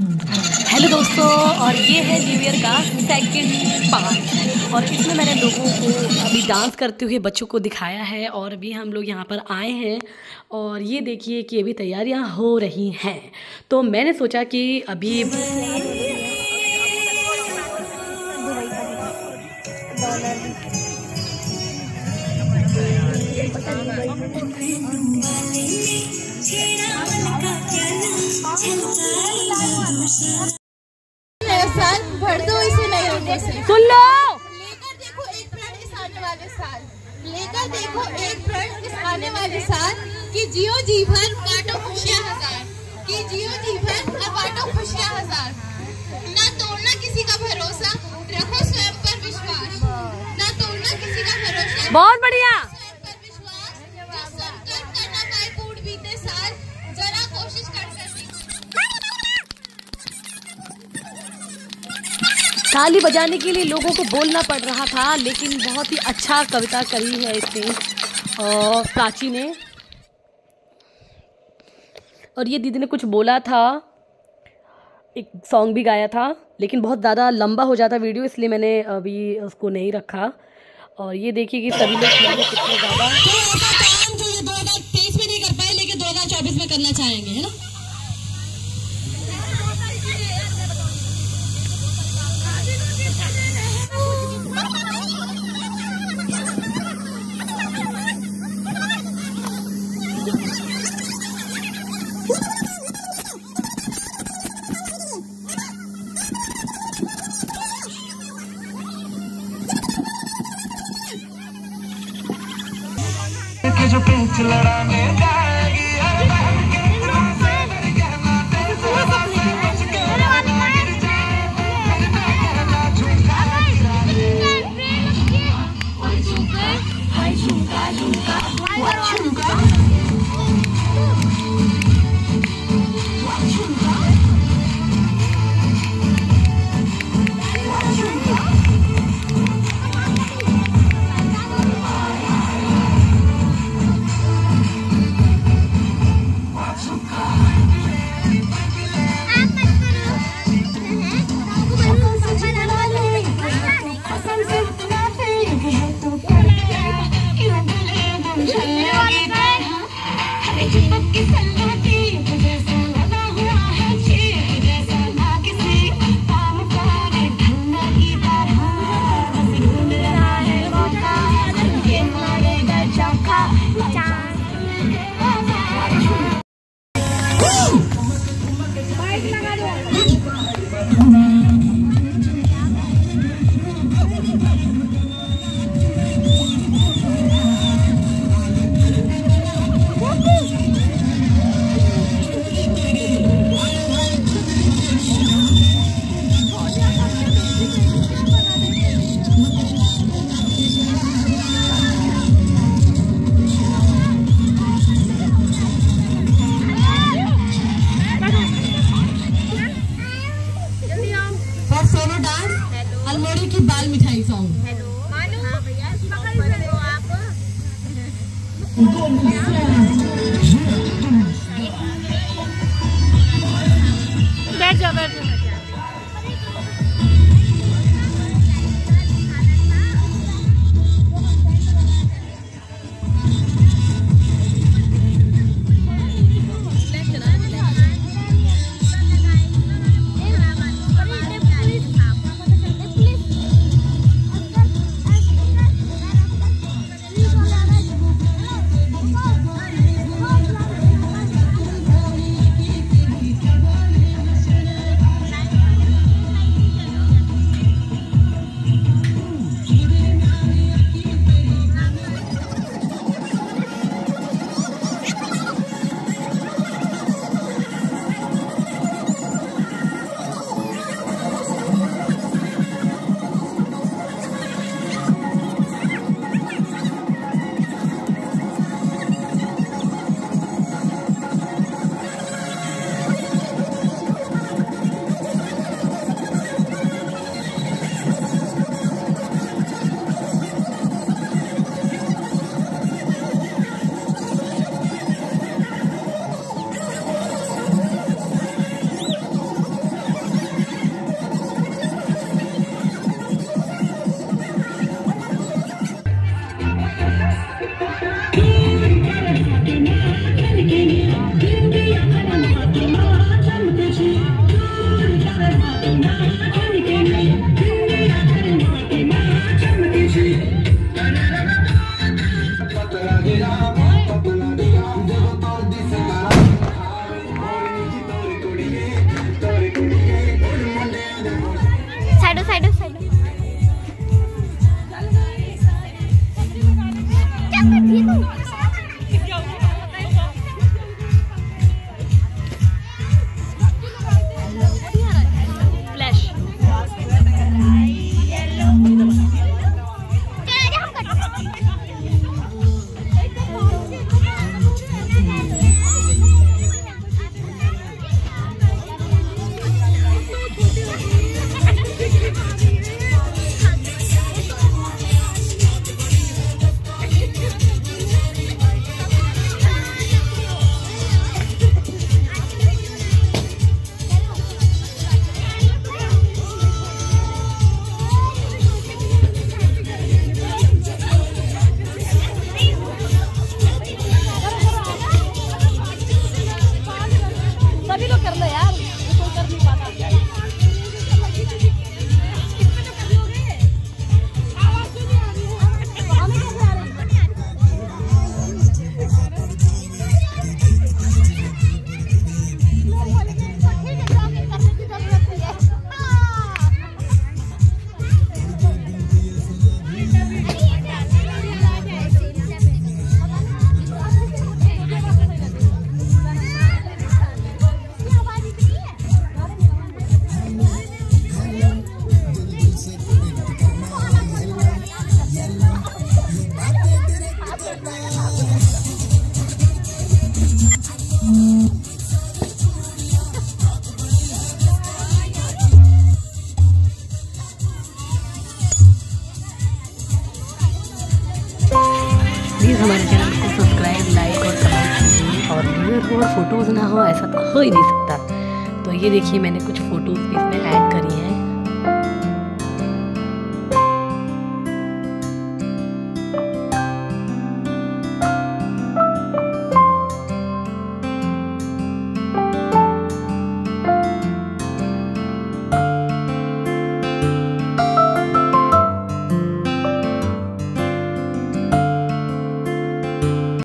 Hello दोस्तों, और ये है न्यू ईयर का सेकंड पार्ट और इसमें मैंने लोगों को अभी डांस करते हुए बच्चों को दिखाया है, और अभी हम लोग यहाँ पर आए हैं। और ये देखिए कि अभी तैयारियाँ हो रही हैं। तो मैंने सोचा कि अभी साल भर दो इसे नए रंगों से सुन लो। लेकर देखो एक प्रण इस आने वाले साल। लेकर देखो एक प्रण इस आने वाले साल कि जियो जी भर काटो खुशियाँ हज़ार। कि जियो जी भर और बांटो खुशियाँ हज़ार। ना तोड़ना किसी का भरोसा रखो स्वयं पर विश्वास। ना तोड़ना किसी का भरोसा। बहुत बढ़िया ताली बजाने के लिए लोगों को बोलना पड़ रहा था, लेकिन बहुत ही अच्छा कविता करी है इसने, और प्राची ने और ये दीदी ने कुछ बोला था, एक सॉन्ग भी गाया था, लेकिन बहुत ज़्यादा लंबा हो जाता वीडियो इसलिए मैंने अभी उसको नहीं रखा। और ये देखिए कि सभी लोग कितने ज़्यादा तो 2023 में नहीं कर पाए, लेकिन 2024 में करना चाहेंगे, है ना? lorane da और और और फ़ोटोज़ ना हो, ऐसा तो हो ही नहीं सकता। तो ये देखिए, मैंने कुछ फ़ोटोज़ इसमें ऐड करी हैं।